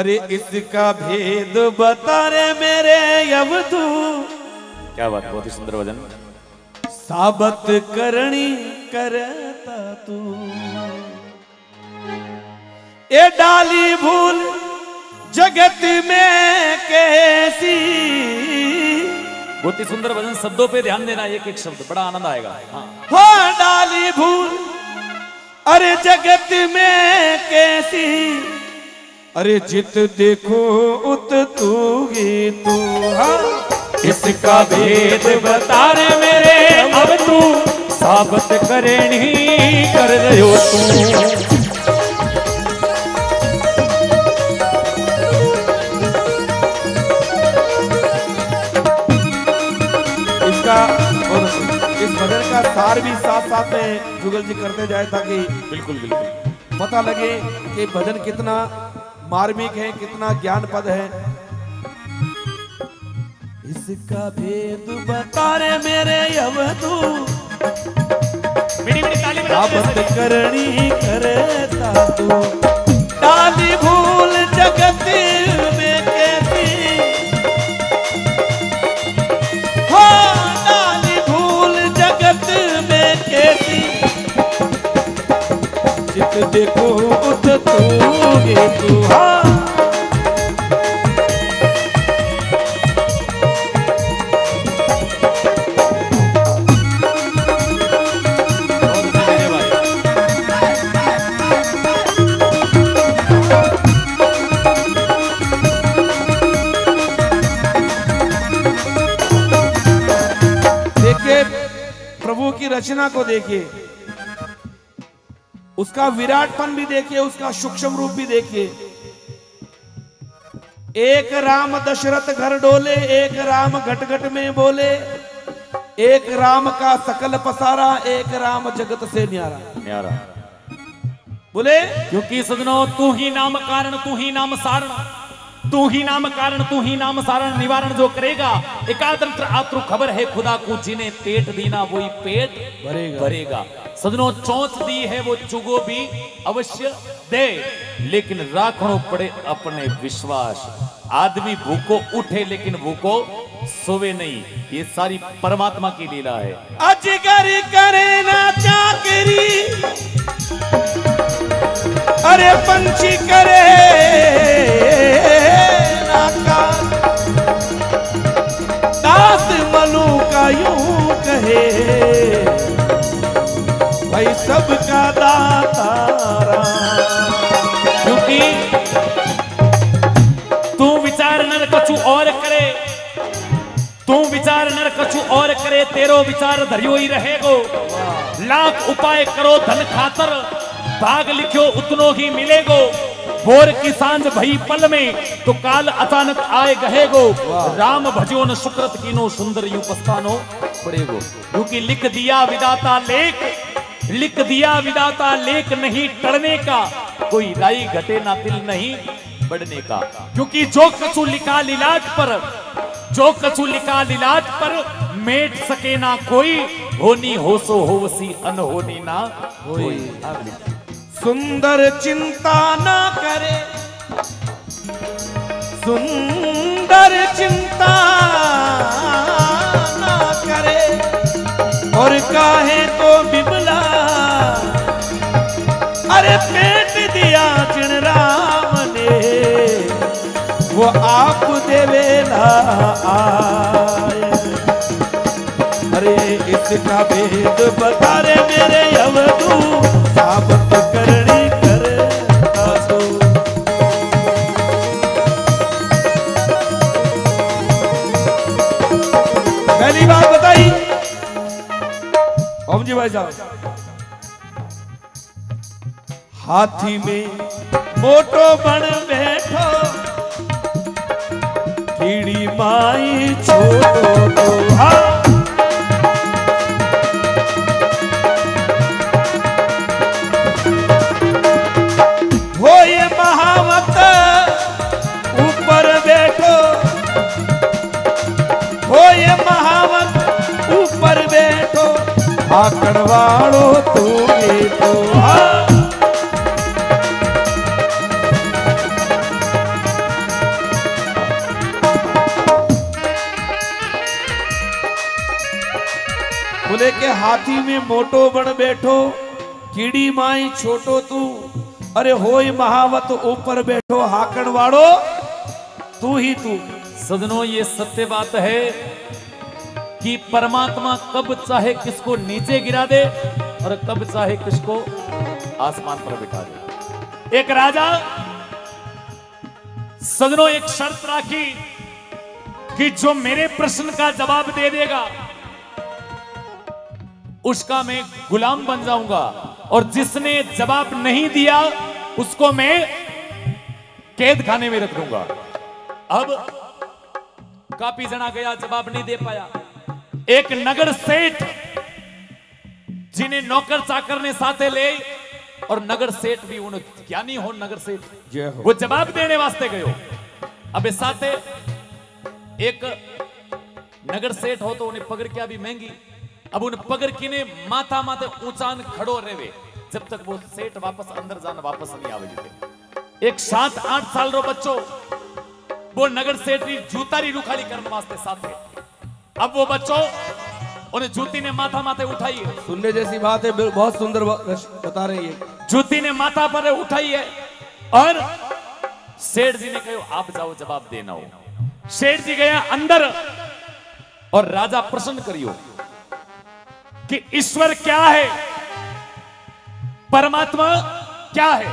अरे इसका भेद बता रे मेरे अब तू क्या बात बहुत ही सुंदर वज़न साबत करणी करता तू। ए डाली भूल जगत में कैसी। बहुत ही सुंदर भजन शब्दों पे ध्यान देना एक एक शब्द बड़ा आनंद आएगा। हाँ। हो डाली भूल अरे जगत में कैसी। अरे जित देखो उत तू ही तू हाँ? इसका भेद बता रे मेरे अब तू साबत कर रहो तू। इसका इस भजन का सार भी साथ साथ में जुगल जी करते जाए ताकि बिल्कुल बिल्कुल। पता लगे कि भजन कितना मार्मिक है कितना ज्ञान पद है। इसका भेद बता रे मेरे अवधू आप करनी ताली प्रभु की रचना को देखिए। उसका विराटपन भी देखिए उसका सूक्ष्म रूप भी देखिए। एक राम दशरथ घर डोले एक राम घट घट में बोले। एक राम का सकल पसारा एक राम जगत से न्यारा। न्यारा। बोले? क्योंकि सजनो तू ही नाम कारण तू ही नाम सारण। तू ही नाम कारण तू ही नाम सारण निवारण जो करेगा एकात्र आत्रु खबर है खुदा को जिन्हें पेट दीना वही पेट भरेगा। भरेगा। सजनो चौंच दी है वो चुगो भी अवश्य दे लेकिन राखणो पड़े अपने विश्वास। आदमी भूखो उठे लेकिन भूखो सोवे नहीं। ये सारी परमात्मा की लीला है। अजगर करे ना चाकरी। अरे पंछी करे। कहे भाई सबका दातारा क्योंकि तू विचार नर कछु और करे, तू विचार नर कछु और करे, तेरो विचार धरियो ही रहेगो। लाख उपाय करो धन खातर, भाग लिखो उतनो ही मिलेगो। भोर की साँझ भई पल में तो काल अचानक आए गहेगो। राम भजो न सुकृत कीनो सुंदर यू पस्तानो। पड़ेगो। क्योंकि लिख दिया विदाता लेख लिख दिया विदाता लेख नहीं टड़ने का। कोई राई घटे ना दिल नहीं बढ़ने का। क्योंकि जो कछु लिखा लिलाट पर जो कछु लिखा लिलाट पर मेट सके ना कोई होनी हो सो होवसी अनहोनी ना होई। सुंदर चिंता ना करे। सुंदर चिंता ना करे। और काहे तो बिबला, अरे पेट दिया जिन राम ने, वो आप देवेला अरे इसका भेद बता रे मेरे अवधू साबत पहली बात बताई। ओम जी, भाई साहब। हाथी में मोटो बन बैठो, कीड़ी माई छोटो तो। हो। हाथी में मोटो बन बैठो, कीड़ी माई छोटो तू। अरे होई महावत, ऊपर बैठो हाकण वाड़ो, तू ही तू। सदनों ये सत्य बात है कि परमात्मा कब चाहे किसको नीचे गिरा दे और कब चाहे किसको आसमान पर बिठा दे। एक राजा सदनों एक शर्त राखी कि जो मेरे प्रश्न का जवाब दे देगा उसका मैं गुलाम बन जाऊँगा। और जिसने जवाब नहीं दिया उसको मैं कैद खाने में रख दूँगा। अब काफ़ी जना गया जवाब नहीं दे पाया। एक नगर सेठ जिन्हें नौकर चाकर ने साथे ले और नगर सेठ भी उन ज्ञानी हो नगर सेठ हो। वो जवाब देने वास्ते गयो अबे साथे एक नगर सेठ हो तो उन्हें पगड़ क्या भी महँगी। अब उन पगड़ की ने माथा माथे ऊंचान खड़ो रेवे। जब तक वो सेठ वापस अंदर जाना वापस नहीं आवे जीते। एक सात आठ साल रो बच्चो वो नगर सेठ री जूतारी रुखाली करने वास्ते साथे अब वो बच्चों उन्हें जूती ने माथा माथे उठाई है। सुनने जैसी बात है बहुत सुंदर बता रही है जूती ने माथा पर उठाई है और सेठ जी ने कहो आप जाओ जवाब देना हो। सेठ जी गया अंदर और राजा प्रसन्न करियो। कि ईश्वर क्या है? परमात्मा क्या है?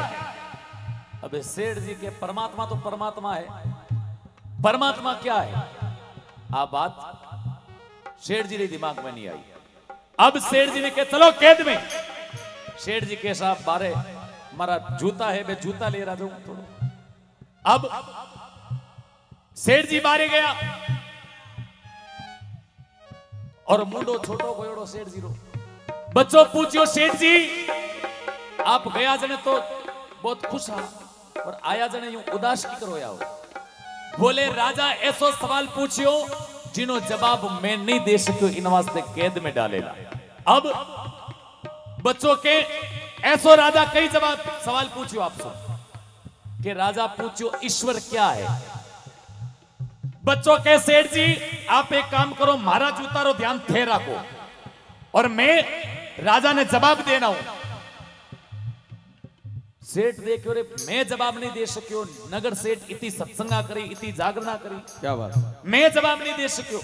अबे सेठ जी के परमात्मा तो परमात्मा है। परमात्मा क्या है? आ बात सेठ जी के दिमाग में नहीं आई। अब सेठ जी ने कहा, चलो कैद में। सेठ जी के साथ बारे, मारा जूता है मैं जूता ले रहा जाऊँ थोड़ा। अब सेठ जी मारे गया। और मुंडो छोटो गोयड़ो सेठ जी रो बच्चों पूछियो सेठ जी। आप गया जने तो बहुत खुश हा और आया जने यूँ उदास की करो या बोले राजा ऐसो सवाल पूछियो जिनो जवाब मैं नहीं दे सकियो इन वास्ते कैद में डालेगा अब बच्चों के ऐसो राजा कई जवाब सवाल पूछियो आपसे। कि राजा पूछियो ईश्वर क्या है? बच्चों के सेठ जी आप एक काम करो मारा जूता रो ध्यान थे रखो। और मैं राजा ने जवाब देना हूँ। सेठ देखो रे मैं जवाब नहीं दे सकियो नगर सेठ इतनी सत्संगा करी इतनी जागरणा करी। क्या बात मैं जवाब नहीं दे सकियो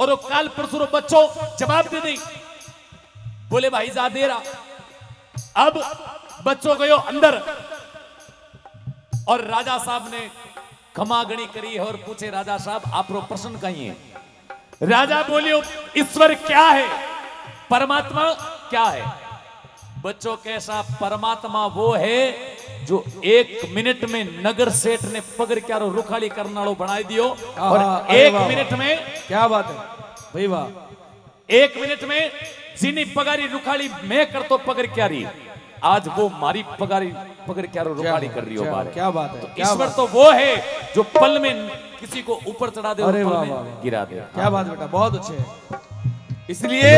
और वो काल परसों बच्चों जवाब दे दी बोले भाई जा दे रहा अब बच्चों गयो अंदर। और राजा साहब ने खमागणी करी है और पूछे राजा साहब आप रो प्रश्न कहीं है राजा बोलियो ईश्वर क्या है? परमात्मा क्या है? बच्चों कैसा परमात्मा वो है जो एक मिनट में नगर सेठ ने पगड़ क्या रो रुखाली करना लो बनाई दियो और एक। मिनट में क्या बात है? भाई वाह। एक मिनट में जिनी पगारी रुखाली मैं कर तो पगड़ क्या रही आज वो मारी पगारी पगड़ क्या रो रुखाली कर रही हो बारे। क्या बात है तो ईश्वर तो वो है जो पल में किसी को ऊपर चढ़ा दे और अरे पल वाह, में। गिरा दे। क्या बात बेटा बहुत अच्छे है। इसलिए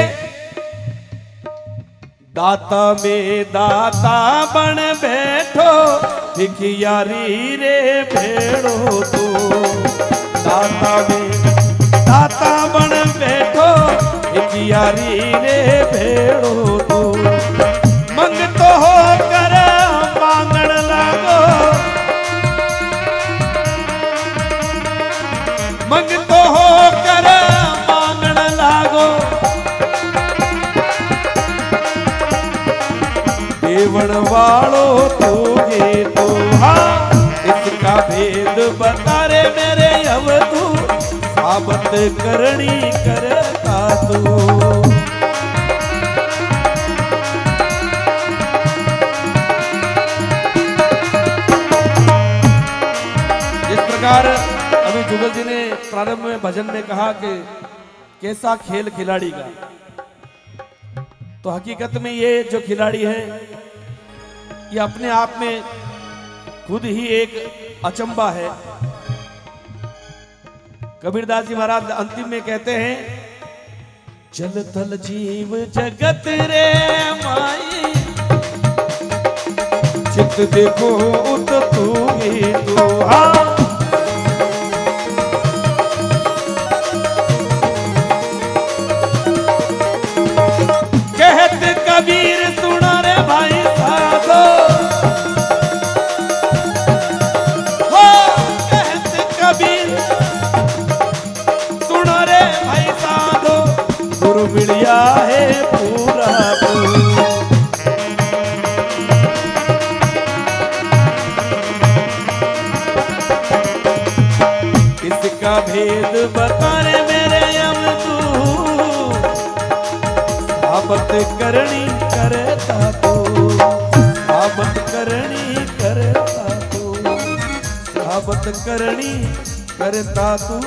दाता में दाता बन बैठो भिखियारी रे भेड़ो तू। दाता में दाता बन बैठो भिखियारी रे भेड़ो तू। बता रे मेरे अब तू, साबत करनी कर का तू। इस प्रकार अभी जुगल जी ने प्रारंभ में भजन में कहा कि कैसा खेल खिलाड़ी का। तो हकीकत में ये जो खिलाड़ी है, ये अपने आप में खुद ही एक अचंबा है। कबीरदास जी महाराज अंतिम में कहते हैं, चल थल जीव जगत रे माई चित देखो उत तू ही तू हाँ हमारे भाई साधो। गुरु मिलिया है पूरा किसका भेद बता रे मेरे अब तू? आपत करनी करता तू। आपत करनी करता तू। आपत करनी करता तू।